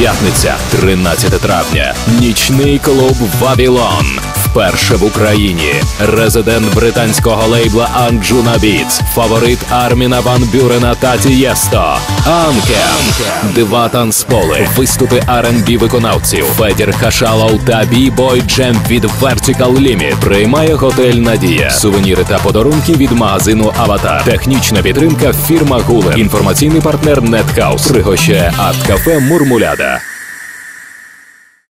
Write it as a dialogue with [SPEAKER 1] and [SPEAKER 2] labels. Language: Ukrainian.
[SPEAKER 1] П'ятниця, 13 травня. Нічний клуб Вавілон. Вперше в Україні. Резидент британського лейбла Anjunabeats. Фаворит Арміна Ван Бюрена та Тієсто. Anhken. Два танцполи. Виступи R&B виконавців. Федір Хашалов та b-boy Джем від Vertical Limit. Приймає готель Надія. Сувеніри та подарунки від магазину Аватар. Технічна підтримка фірма Гулер. Інформаційний партнер Нетхаус. Пригощає арт-кафе Мармуляда.